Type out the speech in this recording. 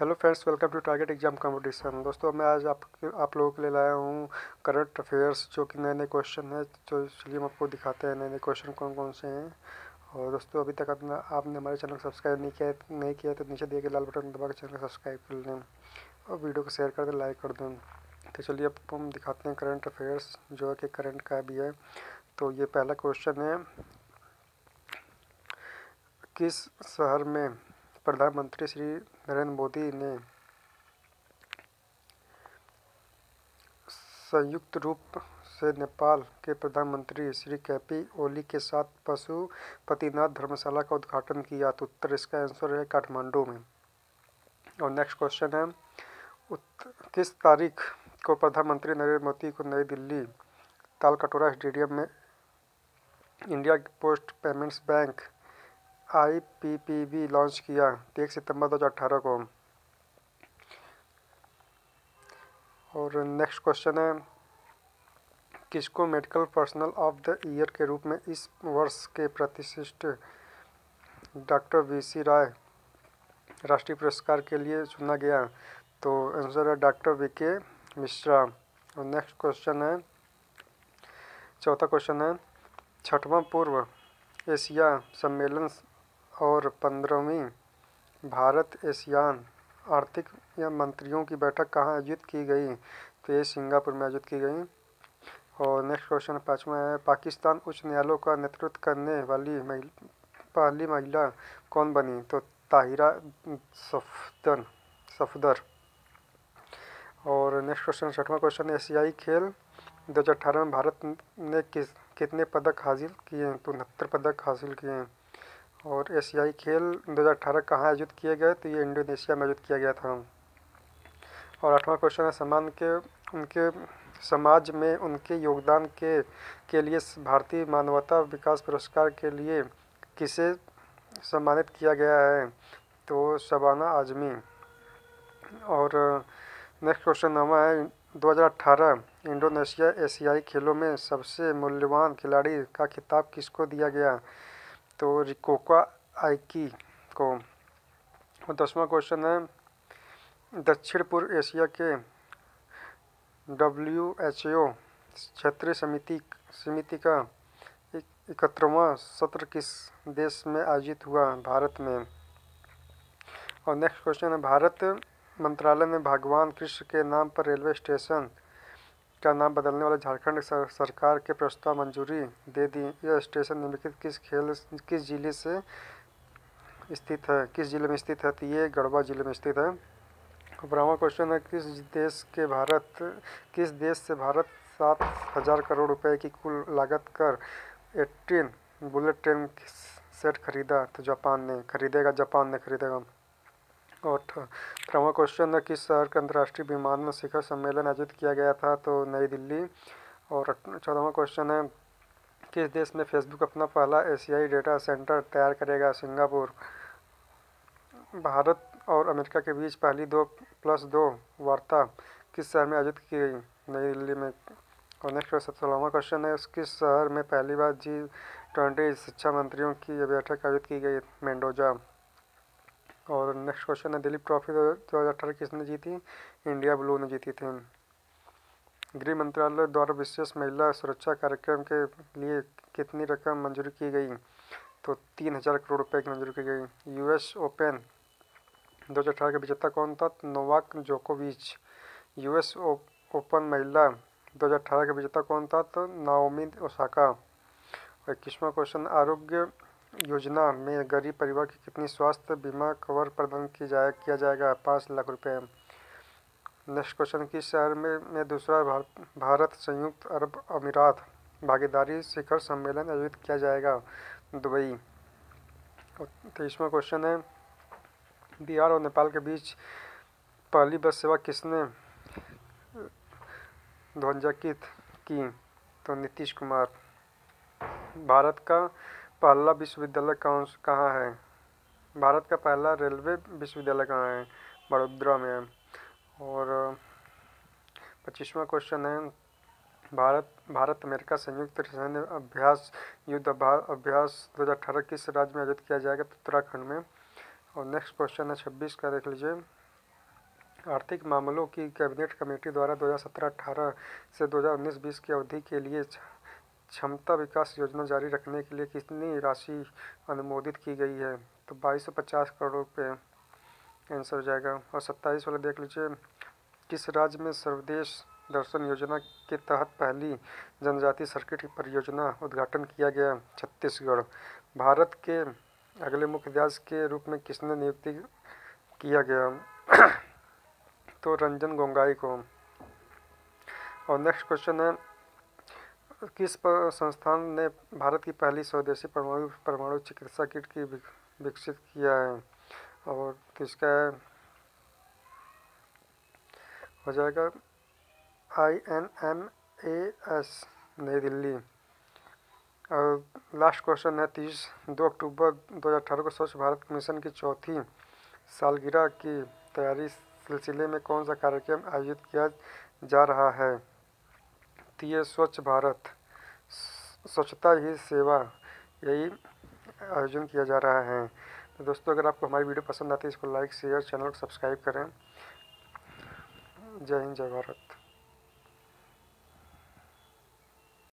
Hello friends welcome to target exam competition दोस्तों, मैं आज आप आप लोगों के लिए लाया हूँ करंट अफेयर्स जो कि नए नए क्वेश्चन हैं तो इसलिए हम आपको दिखाते हैं नए नए क्वेश्चन कौन कौन से हैं। और दोस्तों, अभी तक अपना आपने हमारे चैनल को सब्सक्राइब नहीं किया नहीं किया तो नीचे दिए गए लाल बटन दबा के चैनल को सब्सक्राइब कर लें और वीडियो को शेयर कर दें लाइक कर दें। तो चलिए अब हम दिखाते हैं करंट अफेयर्स जो है कि करंट का भी है। तो ये पहला क्वेश्चन है, किस शहर में प्रधानमंत्री श्री नरेंद्र मोदी ने संयुक्त रूप से नेपाल के प्रधानमंत्री श्री कैपी ओली के साथ पशुपतिनाथ धर्मशाला का उद्घाटन किया। तो उत्तर इसका आंसर है काठमांडू में। और नेक्स्ट क्वेश्चन है किस तारीख को प्रधानमंत्री नरेंद्र मोदी को नई दिल्ली तालकटोरा स्टेडियम में India post payments bank IPPB launch किया। एक सितंबर 2018 को। और नेक्स्ट क्वेश्चन है, किसको medical personal of the year के रूप में इस वर्ष के प्रतिष्ठित डॉक्टर वी सी राय राष्ट्रीय पुरस्कार के लिए चुना गया? तो आंसर है डॉक्टर वी के मिश्रा। और नेक्स्ट क्वेश्चन है, चौथा क्वेश्चन है, छठवां पूर्व एशिया सम्मेलन और पंद्रहवीं भारत एशियान आर्थिक या मंत्रियों की बैठक कहाँ आयोजित की गई? तो ये सिंगापुर में आयोजित की गई। और नेक्स्ट क्वेश्चन पाँचवा है, पाकिस्तान उच्च न्यायालय का नेतृत्व करने वाली महिला पहली महिला कौन बनी? तो ताहिरा सफदन, सफदर। और नेक्स्ट क्वेश्चन छठवां क्वेश्चन एशियाई खेल 2018 में भारत ने किस, कितने पदक हासिल किए हैं? तो उनहत्तर पदक हासिल किए हैं। और एशियाई खेल 2018 कहाँ आयोजित किए गए? तो ये इंडोनेशिया में आयोजित किया गया था। और आठवां क्वेश्चन है सम्मान के, उनके समाज में उनके योगदान के के लिए भारतीय मानवता विकास पुरस्कार के लिए किसे सम्मानित किया गया है? तो शबाना आजमी। और नेक्स्ट क्वेश्चन नवा है 2018 इंडोनेशिया एशियाई खेलों में सबसे मूल्यवान खिलाड़ी का खिताब किसको दिया गया? तो रिकोका आइकी को। और दसवां क्वेश्चन है, दक्षिण पूर्व एशिया के डब्ल्यू एच ओ क्षेत्रीय समिति समिति का इकहत्तरवां सत्र किस देश में आयोजित हुआ? भारत में। और नेक्स्ट क्वेश्चन है, भारत मंत्रालय ने भगवान कृष्ण के नाम पर रेलवे स्टेशन का नाम बदलने वाले झारखंड सरकार के प्रस्ताव मंजूरी दे दी। यह स्टेशन निम्नलिखित किस खेल, किस ज़िले से स्थित है? किस ज़िले में स्थित है? तो ये गढ़वा ज़िले में स्थित है। बारहवा क्वेश्चन है, किस देश के भारत, किस देश से भारत सात हज़ार करोड़ रुपए की कुल लागत कर एट्टीन बुलेट ट्रेन सेट खरीदा? तो जापान ने खरीदेगा, जापान ने खरीदेगा। और अठारहवा क्वेश्चन किस शहर के अंतर्राष्ट्रीय विमानन शिखर सम्मेलन आयोजित किया गया था तो नई दिल्ली। और चौदहवा क्वेश्चन है किस देश में फेसबुक अपना पहला एशियाई डेटा सेंटर तैयार करेगा? सिंगापुर। भारत और अमेरिका के बीच पहली दो प्लस दो वार्ता किस शहर में आयोजित की गई? नई दिल्ली में। और नेक्स्ट सत्रहवा क्वेश्चन है, किस शहर में पहली बार जी ट्वेंटी शिक्षा मंत्रियों की बैठक आयोजित की गई? मेंडोजा और नेक्स्ट क्वेश्चन है, दिलीप ट्रॉफी दो हज़ार अठारह किसने जीती? इंडिया ब्लू ने जीती थी। गृह मंत्रालय द्वारा विशेष महिला सुरक्षा कार्यक्रम के लिए कितनी रकम मंजूरी की गई? तो तीन हज़ार करोड़ रुपए की मंजूरी की गई। यूएस ओपन दो हज़ार अठारह का विजेता कौन था? नोवाक जोकोविच। यूएस ओपन महिला दो हज़ार अठारह का विजेता कौन था? तो नाओमी ओसाका। और इक्कीसवा क्वेश्चन आरोग्य योजना में गरीब परिवार की कितनी स्वास्थ्य बीमा कवर प्रदान किया जाएगा? पाँच लाख रुपए। नेक्स्ट क्वेश्चन, किस शहर में में दूसरा भारत भारत संयुक्त अरब अमीरात? भागीदारी शिखर सम्मेलन आयोजित किया जाएगा दुबई। तेईसवा क्वेश्चन है, बिहार और नेपाल के बीच पहली बस सेवा किसने ध्वजांकित की? तो नीतीश कुमार। भारत का पहला विश्वविद्यालय कौन कहाँ है? भारत का पहला रेलवे विश्वविद्यालय कहाँ है? बड़ोदरा में है। और, पच्चीसवा क्वेश्चन है। भारत भारत अमेरिका संयुक्त सैन्य अभ्यास, युद्ध अभ्यास दो हज़ार अठारह किस राज्य में आयोजित किया जाएगा? तो उत्तराखंड में। और नेक्स्ट क्वेश्चन है छब्बीस का, देख लीजिए। आर्थिक मामलों की कैबिनेट कमेटी द्वारा दो हज़ार सत्रह अठारह से दो हज़ार उन्नीस बीस की अवधि के लिए क्षमता विकास योजना जारी रखने के लिए कितनी राशि अनुमोदित की गई है? तो बाईस सौ पचास करोड़ रुपये आंसर हो जाएगा। और सत्ताईस वाला देख लीजिए। किस राज्य में सर्वदेश दर्शन योजना के तहत पहली जनजातीय सर्किट की परियोजना उद्घाटन किया गया? छत्तीसगढ़। भारत के अगले मुख्य अध्यास के रूप में किसने नियुक्ति किया गया? तो रंजन गोंगाई को। और नेक्स्ट क्वेश्चन है किस संस्थान ने भारत की पहली स्वदेशी परमाणु परमाणु चिकित्सा किट की विकसित किया है? और किसका है? हो जाएगा I N M A S Nai Delhi. और लास्ट क्वेश्चन है, तीस दो अक्टूबर दो हज़ार अठारह को स्वच्छ भारत मिशन की चौथी सालगिरह की तैयारी सिलसिले में कौन सा कार्यक्रम आयोजित किया जा रहा है? तो ये स्वच्छ भारत। स्वच्छता ही सेवा, यही आयोजन किया जा रहा है। तो दोस्तों, अगर आपको हमारी वीडियो पसंद आती है, इसको लाइक शेयर चैनल को सब्सक्राइब करें। जय हिंद, जय भारत।